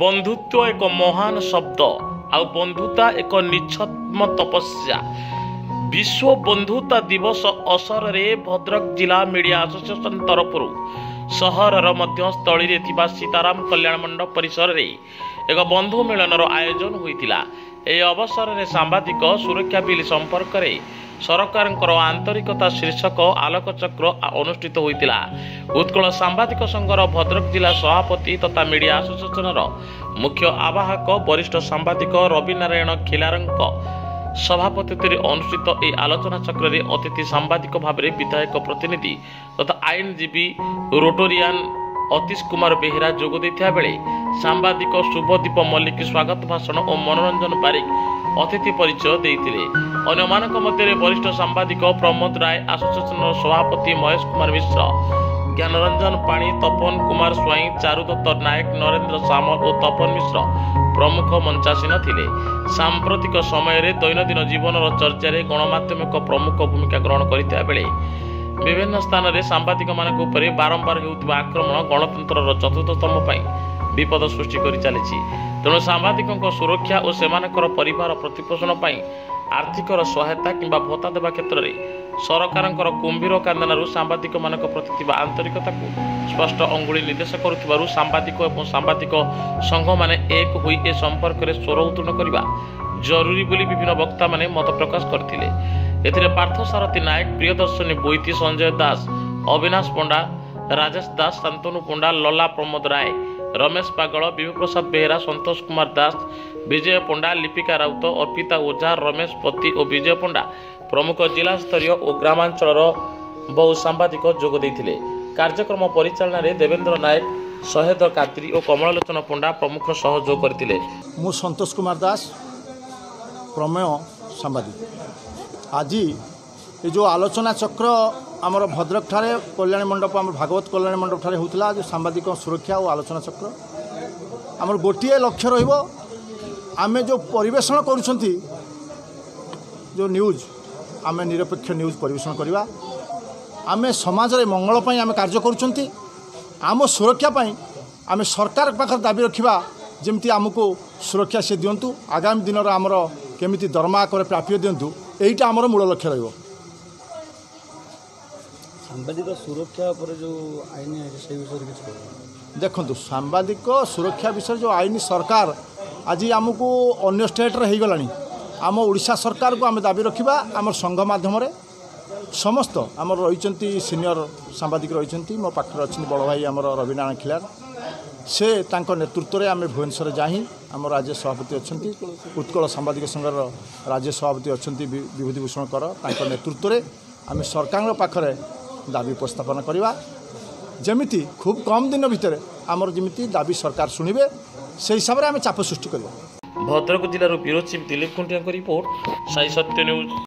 ବନ୍ଧୁତ୍ୱ ଏକ ମହାନ ଶବ୍ଦ ଆଉ ବନ୍ଧୁତା ଏକ ନିଚ୍ଛଦ୍ମ ତପସ୍ୟା ବିଶ୍ୱ ବନ୍ଧୁତା ଦିବସ ଅବସରରେ ଭଦ୍ରକ ଜିଲ୍ଲା ମିଡ଼ିଆ ଆସୋସିଏସନ ତରଫରୁ ସହରର ମଧ୍ୟସ୍ଥଳୀରେ ଥିବା ସୀତାରାମ କଲ୍ୟାଣ ମଣ୍ଡପ ପରିସରରେ ଏକ ବନ୍ଧୁ ମିଳନର ଆୟୋଜନ ହୋଇଥିଲା ଏହି ଅବସରରେ ସାମ୍ବାଦିକ ସୁରକ୍ଷା ବିଲ୍ ସମ୍ପର୍କରେ ସରକାରଙ୍କର ଆନ୍ତରିକତା ଶୀର୍ଷକ ଆଲୋକଚକ୍ର ଅନୁଷ୍ଠିତ ହୋଇଥିଲା। ଉତ୍କଳ ସାମ୍ବାଦିକ ସଂଘର ଭଦ୍ରକ ଜିଲ୍ଲା ସଭାପତି ତଥା ମିଡ଼ିଆ ଆସୋସିଏସନର ମୁଖ୍ୟ ଆବାହକ ବରିଷ୍ଠ ସାମ୍ବାଦିକ ରବି ନାରାୟଣ ଖିଲାରଙ୍କ ସଭାପତିତ୍ୱରେ ଅନୁଷ୍ଠିତ ଏହି ଆଲୋଚନା ଚକ୍ରରେ ଅତିଥି ସାମ୍ବାଦିକ ଭାବରେ ବିଧାୟକ ପ୍ରତିନିଧି ତଥା ଆଇନଜୀବୀ ରୋଟୋରିଆନ ଅତୀଶ କୁମାର ବେହେରା ଯୋଗ ଦେଇଥିବା ବେଳେ ସାମ୍ବାଦିକ ଶୁଭଦୀପ ମଲ୍ଲିକ ସ୍ୱାଗତ ଭାଷଣ ଓ ମନୋରଞ୍ଜନ ବାରିକ ଅତିଥି ପରିଚୟ ଦେଇଥିଲେ। ଅନ୍ୟମାନଙ୍କ ମଧ୍ୟରେ ବରିଷ୍ଠ ସାମ୍ବାଦିକ ପ୍ରମୋଦ ରାୟ ଆସୋସିଏସନର ସଭାପତି ମହେଶ କୁମାର ମିଶ୍ର ଜ୍ଞାନରଞ୍ଜନ ପାଣି ତପନ କୁମାର ସ୍ୱାଇଁ ଚାରୁଦତ୍ତ ନାୟକ ନରେନ୍ଦ୍ର ସାମଲ ଓ ତପନ ମିଶ୍ର ପ୍ରମୁଖ ମଞ୍ଚାସୀନ ଥିଲେ। ସାମ୍ପ୍ରତିକ ସମୟରେ ଦୈନନ୍ଦିନ ଜୀବନର ଚର୍ଚ୍ଚାରେ ଗଣମାଧ୍ୟମ ଏକ ପ୍ରମୁଖ ଭୂମିକା ଗ୍ରହଣ କରିଥିବା ବେଳେ ବିଭିନ୍ନ ସ୍ଥାନରେ ସାମ୍ବାଦିକମାନଙ୍କ ଉପରେ ବାରମ୍ବାର ହେଉଥିବା ଆକ୍ରମଣ ଗଣତନ୍ତ୍ରର ଚତୁର୍ଥ ସ୍ତମ୍ଭ ପାଇଁ ବିପଦ ସୃଷ୍ଟି କରି ଚାଲିଛି। ତେଣୁ ସାମ୍ବାଦିକଙ୍କ ସୁରକ୍ଷା ଓ ସେମାନଙ୍କର ପରିବାର ପ୍ରତିପୋଷଣ ପାଇଁ ଆର୍ଥିକର ସହାୟତା କିମ୍ବା ଭତ୍ତା ଦେବା କ୍ଷେତ୍ରରେ ସରକାରଙ୍କର କୁମ୍ଭୀର କାନ୍ଦନାରୁ ସାମ୍ବାଦିକମାନଙ୍କ ପ୍ରତି ଥିବା ଆନ୍ତରିକତାକୁ ସ୍ପଷ୍ଟ ଅଙ୍ଗୁଳି ନିର୍ଦ୍ଦେଶ କରୁଥିବାରୁ ସାମ୍ବାଦିକ ଏବଂ ସାମ୍ବାଦିକ ସଂଘମାନେ ଏକ ହୋଇ ଏ ସମ୍ପର୍କରେ ସ୍ୱର ଉତ୍ତୋଳନ କରିବା ଜରୁରୀ ବୋଲି ବିଭିନ୍ନ ବକ୍ତାମାନେ ମତ ପ୍ରକାଶ କରିଥିଲେ। ଏଥିରେ ପାର୍ଥ ସାରଥୀ ନାୟକ ପ୍ରିୟଦର୍ଶନୀ ବୋଇତି ସଞ୍ଜୟ ଦାସ ଅବିନାଶ ପଣ୍ଡା ରାଜେଶ ଦାସ ଶାନ୍ତନୁ ପଣ୍ଡା ଲଲା ପ୍ରମୋଦ ରାୟ ରମେଶ ପାଗଳ ବିଭୁପ୍ରସାଦ ବେହେରା ସନ୍ତୋଷ କୁମାର ଦାସ ବିଜୟ ପଣ୍ଡା ଲିପିକା ରାଉତ ଅର୍ପିତା ଓଝା ରମେଶ ପତି ଓ ବିଜୟ ପଣ୍ଡା ପ୍ରମୁଖ ଜିଲ୍ଲାସ୍ତରୀୟ ଓ ଗ୍ରାମାଞ୍ଚଳର ବହୁ ସାମ୍ବାଦିକ ଯୋଗ ଦେଇଥିଲେ। କାର୍ଯ୍ୟକ୍ରମ ପରିଚାଳନାରେ ଦେବେନ୍ଦ୍ର ନାୟକ ସହେଦ କାତ୍ରି ଓ କମଳଲୋଚନ ପଣ୍ଡା ପ୍ରମୁଖ ସହଯୋଗ କରିଥିଲେ। ମୁଁ ସନ୍ତୋଷ କୁମାର ଦାସ ପ୍ରମେୟ ସାମ୍ବାଦିକ। ଆଜି ଏ ଯେଉଁ ଆଲୋଚନା ଚକ୍ର ଆମର ଭଦ୍ରକଠାରେ କଲ୍ୟାଣୀ ମଣ୍ଡପ ଆମର ଭାଗବତ କଲ୍ୟାଣୀ ମଣ୍ଡପଠାରେ ହେଉଥିଲା ଯେଉଁ ସାମ୍ବାଦିକ ସୁରକ୍ଷା ଓ ଆଲୋଚନା ଚକ୍ର। ଆମର ଗୋଟିଏ ଲକ୍ଷ୍ୟ ରହିବ ଆମେ ଯେଉଁ ପରିବେଷଣ କରୁଛନ୍ତି ଯେଉଁ ନ୍ୟୁଜ୍ ଆମେ ନିରପେକ୍ଷ ନ୍ୟୁଜ୍ ପରିବେଷଣ କରିବା। ଆମେ ସମାଜରେ ମଙ୍ଗଳ ପାଇଁ ଆମେ କାର୍ଯ୍ୟ କରୁଛନ୍ତି। ଆମ ସୁରକ୍ଷା ପାଇଁ ଆମେ ସରକାର ପାଖରେ ଦାବି ରଖିବା ଯେମିତି ଆମକୁ ସୁରକ୍ଷା ସେ ଦିଅନ୍ତୁ। ଆଗାମୀ ଦିନର ଆମର କେମିତି ଦରମା ଆକରେ ପ୍ରାପ୍ୟ ଦିଅନ୍ତୁ ଏଇଟା ଆମର ମୂଳ ଲକ୍ଷ୍ୟ ରହିବ। ସାମ୍ବାଦିକ ସୁରକ୍ଷା ଉପରେ ଯେଉଁ ଆଇନ ଅଛି ସେଇ ବିଷୟରେ କିଛି କହିବ ଦେଖନ୍ତୁ ସାମ୍ବାଦିକ ସୁରକ୍ଷା ବିଷୟରେ ଯେଉଁ ଆଇନ ସରକାର ଆଜି ଆମକୁ ଅନ୍ୟ ଷ୍ଟେଟ୍ରେ ହେଇଗଲାଣି। ଆମ ଓଡ଼ିଶା ସରକାରକୁ ଆମେ ଦାବି ରଖିବା ଆମର ସଂଘ ମାଧ୍ୟମରେ। ସମସ୍ତ ଆମର ରହିଛନ୍ତି ସିନିୟର ସାମ୍ବାଦିକ ରହିଛନ୍ତି ମୋ ପାଖରେ ଅଛନ୍ତି ବଡ଼ ଭାଇ ଆମର ରବିନାରାୟଣ ଖିଲାର ସେ ତାଙ୍କ ନେତୃତ୍ୱରେ ଆମେ ଭୁବନେଶ୍ୱର ଯାଇ ଆମ ରାଜ୍ୟ ସଭାପତି ଅଛନ୍ତି। ଉତ୍କଳ ସାମ୍ବାଦିକ ସଂଘର ରାଜ୍ୟ ସଭାପତି ଅଛନ୍ତି ବି- ବିଭୂତି ଭୂଷଣ କର। ତାଙ୍କ ନେତୃତ୍ୱରେ ଆମେ ସରକାରଙ୍କ ପାଖରେ ଦାବି ଉପସ୍ଥାପନ କରିବା ଯେମିତି ଖୁବ୍ କମ୍ ଦିନ ଭିତରେ ଆମର ଯେମିତି ଦାବି ସରକାର ଶୁଣିବେ ସେହି ହିସାବରେ ଆମେ ଚାପ ସୃଷ୍ଟି କରିବା। ଭଦ୍ରକ ଜିଲ୍ଲାରୁ ବ୍ୟୁରୋ ଚିଫ୍ ଦିଲ୍ଲୀପ ଖୁଣ୍ଟିଆଙ୍କ ରିପୋର୍ଟ ସାଇ ସତ୍ୟ ନ୍ୟୁଜ୍।